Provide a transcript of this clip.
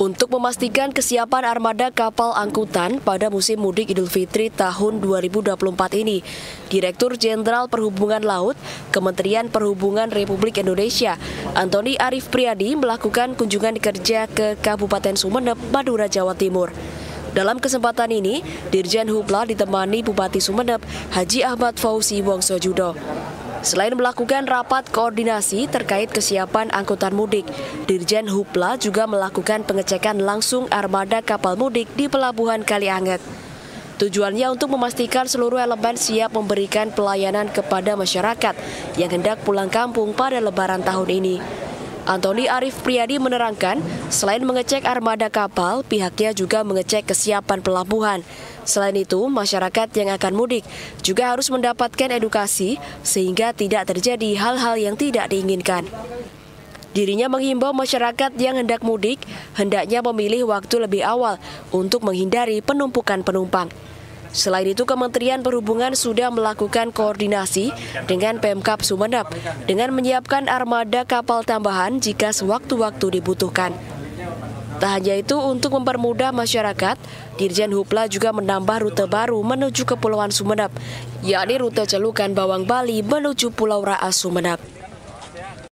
Untuk memastikan kesiapan armada kapal angkutan pada musim mudik Idul Fitri tahun 2024 ini, Direktur Jenderal Perhubungan Laut Kementerian Perhubungan Republik Indonesia, Antoni Arif Priadi melakukan kunjungan kerja ke Kabupaten Sumeneb, Madura, Jawa Timur. Dalam kesempatan ini, Dirjen Hubla ditemani Bupati Sumeneb, Haji Ahmad Fauzi Wongso Judo. Selain melakukan rapat koordinasi terkait kesiapan angkutan mudik, Dirjen Hupla juga melakukan pengecekan langsung armada kapal mudik di Pelabuhan Kalianget. Tujuannya untuk memastikan seluruh elemen siap memberikan pelayanan kepada masyarakat yang hendak pulang kampung pada lebaran tahun ini. Antoni Arif Priadi menerangkan, selain mengecek armada kapal, pihaknya juga mengecek kesiapan pelabuhan. Selain itu, masyarakat yang akan mudik juga harus mendapatkan edukasi sehingga tidak terjadi hal-hal yang tidak diinginkan. Dirinya menghimbau masyarakat yang hendak mudik hendaknya memilih waktu lebih awal untuk menghindari penumpukan penumpang. Selain itu, Kementerian Perhubungan sudah melakukan koordinasi dengan Pemkap Sumeneb dengan menyiapkan armada kapal tambahan jika sewaktu-waktu dibutuhkan. Tak hanya itu, untuk mempermudah masyarakat, Dirjen Hupla juga menambah rute baru menuju Kepulauan Sumeneb, yakni rute celukan Bawang Bali menuju Pulau Raas Sumeneb.